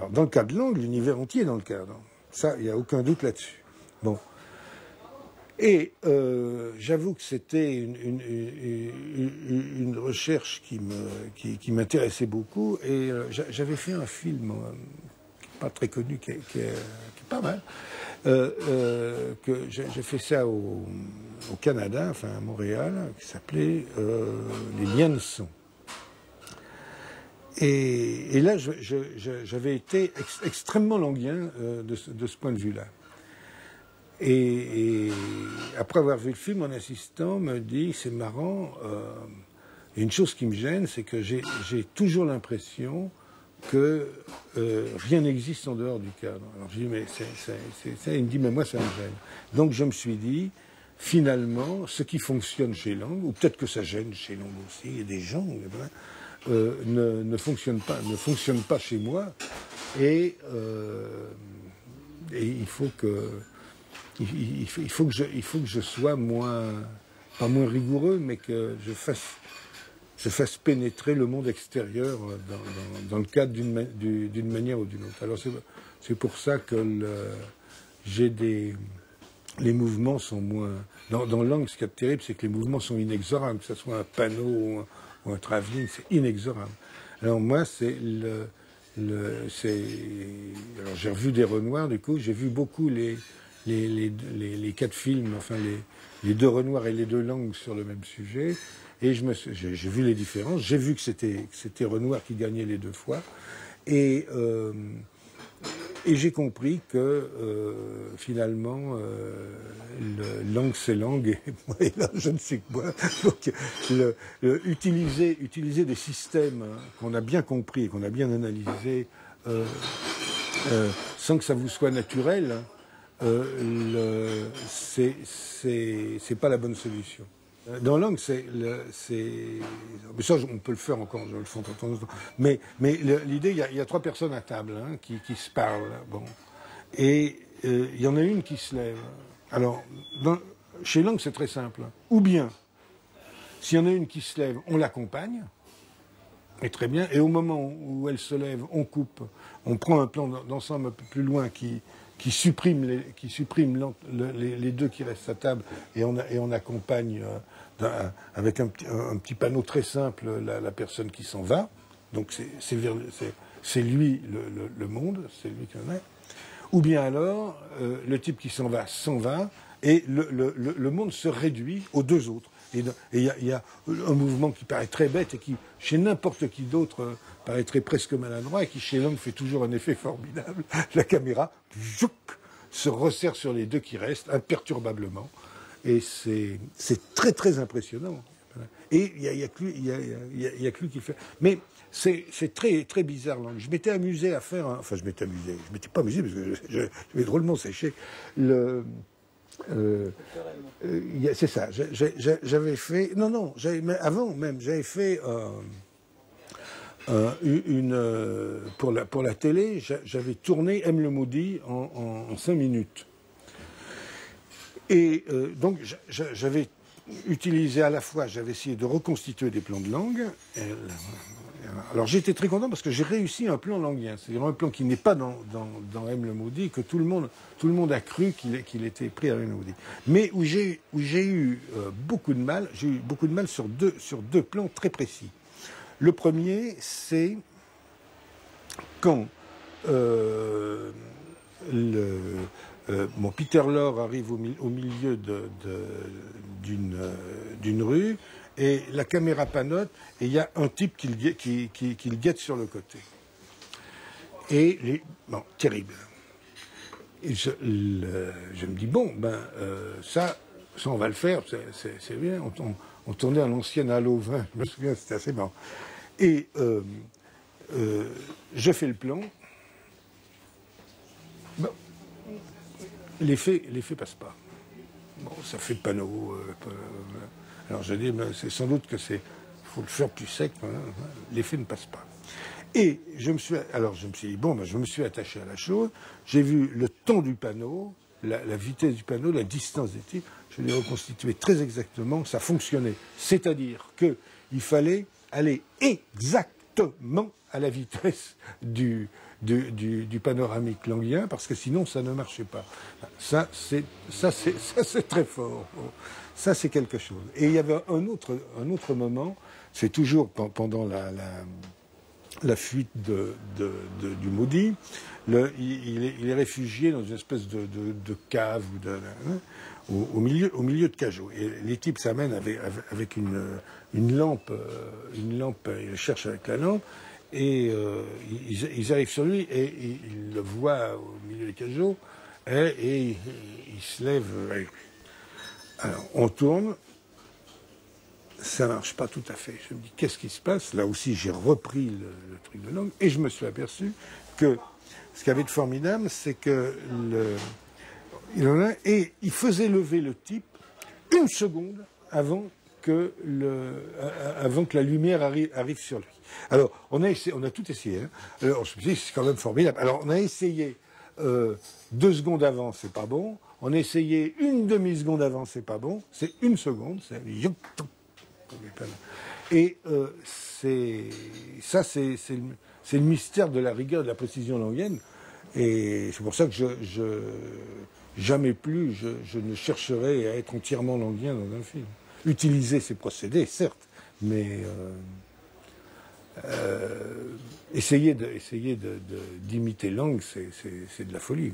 Alors, dans le cas de langue, l'univers entier est dans le cadre. Ça, il n'y a aucun doute là-dessus. Bon. Et euh, j'avoue que c'était une, recherche qui m'intéressait beaucoup. Et euh, j'avais fait un film euh, pas très connu, qui est, pas mal. Euh, j'ai fait ça au, au, Canada, enfin à Montréal, qui s'appelait Les liens de son. Et, et là, j'avais été ex, extrêmement languien de, de ce point de vue-là. Et, et, après avoir vu le film, mon assistant me dit c'est marrant. Euh, une chose qui me gêne, c'est que j'ai toujours l'impression que euh, rien n'existe en dehors du cadre. Alors je dis mais c'est. Il me dit mais moi ça me gêne. Donc je me suis dit finalement ce qui fonctionne chez Lang, ou peut-être que ça gêne chez Lang aussi, a des gens euh, ne, ne fonctionne pas, ne fonctionne pas chez moi. Et, euh, et il faut que il, faut, que je, il faut que je sois moins, pas moins rigoureux, mais que je fasse, je fasse pénétrer le monde extérieur dans, dans, dans le cadre d'une manière ou d'une autre. Alors c'est pour ça que j'ai des, les mouvements sont moins. Dans, dans langue, ce qui est terrible, c'est que les mouvements sont inexorables, que ce soit un panneau ou un, ou un travelling, c'est inexorable. Alors moi, c'est le, le c'est. Alors j'ai revu des Renoirs, du coup, j'ai vu beaucoup les les, les, les, quatre films, enfin les, les deux Renoirs et les deux langues sur le même sujet. Et je me j'ai vu les différences. J'ai vu que c'était c'était Renoir qui gagnait les deux fois. Et euh, et j'ai compris que euh, finalement euh, le, langue c'est langue et, moi, et là je ne sais quoi. Donc le, le, utiliser utiliser des systèmes hein, qu'on a bien compris et qu'on a bien analysés euh, euh, sans que ça vous soit naturel. Hein, euh, c'est pas la bonne solution. Dans langue, c'est, mais ça, on peut le faire encore, je le fais en temps Mais, mais l'idée, il y, a trois personnes à table hein, qui, qui, se parlent, bon, et euh, il y en a une qui se lève. Alors, chez langue, c'est très simple. Ou bien, s'il y en a une qui se lève, on l'accompagne, et très bien. Et au moment où elle se lève, on coupe, on prend un plan d'ensemble un peu plus loin qui supprime les, qui supprime le, les, deux qui restent à table et on, accompagne euh, avec un, petit panneau très simple la, personne qui s'en va. Donc c'est lui le monde, c'est lui qui en est. Ou bien alors, euh, le type qui s'en va s'en va et le, monde se réduit aux deux autres. Et il y, a un mouvement qui paraît très bête et qui, chez n'importe qui d'autre, euh, paraîtrait presque maladroit et qui, chez l'homme, fait toujours un effet formidable. La caméra se resserre sur les deux qui restent imperturbablement. Et c'est très, très impressionnant. Et il n'y a, y a, y que lui qui fait. Mais c'est très, très bizarre. Je m'étais amusé à faire. Enfin, je m'étais amusé. Je m'étais pas amusé parce que je, je, je vais drôlement séché. Le. Euh, euh, c'est ça. J'avais fait. Non, non. Avant même, j'avais fait. Euh, une, pour, la, pour la télé, j'avais tourné M. le Maudit en, en, cinq minutes. Et donc j'avais utilisé à la fois, j'avais essayé de reconstituer des plans de langue. Et, alors j'étais très content parce que j'ai réussi un plan languien, c'est-à-dire un plan qui n'est pas dans, M le maudit, que tout le monde, tout le monde a cru qu'il était pris à M le maudit. Mais où j'ai eu euh, beaucoup de mal, j'ai eu beaucoup de mal sur deux, sur deux plans très précis. Le premier, c'est quand euh, le, euh, bon, Peter Lorre arrive au, milieu d'une de, rue et la caméra panote et il y a un type qui, le guette sur le côté. Et les, bon, terrible. Je, me dis bon, ben euh, ça, ça on va le faire, c'est bien. On, tournait à l'ancienne Halo 20, je me souviens, c'était assez marrant. Et euh, euh, je fais le plan. Bon, l'effet, passe pas. Bon, ça fait panneau. Alors je dis, c'est sans doute que c'est, faut le faire plus sec. Hein, l'effet ne passe pas. Et je me suis, alors je me suis dit bon, ben, je me suis attaché à la chose. J'ai vu le temps du panneau, la, la, vitesse du panneau, la distance des types. Je l'ai reconstitué très exactement. Ça fonctionnait. C'est-à-dire que il fallait aller exactement à la vitesse du, du, panoramique languien, parce que sinon ça ne marchait pas. Ça, c'est, très fort. Ça, c'est quelque chose. Et il y avait un autre, un autre moment, c'est toujours pendant la, la, fuite de, de, du maudit. Il, est, il, est, réfugié dans une espèce de, de cave ou hein, au, milieu, au milieu de Cajot. Et les types s'amènent avec, une, une lampe, une lampe, ils cherchent avec la lampe, et euh, ils, ils, arrivent sur lui et, ils le voient au milieu des cajots et, et il, il se lève. Alors on tourne, ça marche pas tout à fait. Je me dis qu'est-ce qui se passe? Là aussi j'ai repris le, truc de langue et je me suis aperçu que ce qu'il y avait de formidable, c'est que le, il en a et il faisait lever le type une seconde avant que le, avant que la lumière arrive sur lui. Alors, on a, tout essayé. Hein. Alors, dit, c'est quand même formidable. Alors, on a essayé euh, deux secondes avant, c'est pas bon. On a essayé une demi-seconde avant, c'est pas bon. C'est une seconde. C'est... Et euh, c'est ça, c'est, le, mystère de la rigueur de la précision languienne. Et c'est pour ça que jamais plus je, je, ne chercherai à être entièrement languien dans un film. Utiliser ces procédés, certes, mais euh, euh, essayer de, de, de, d'imiter langue, c'est, de la folie.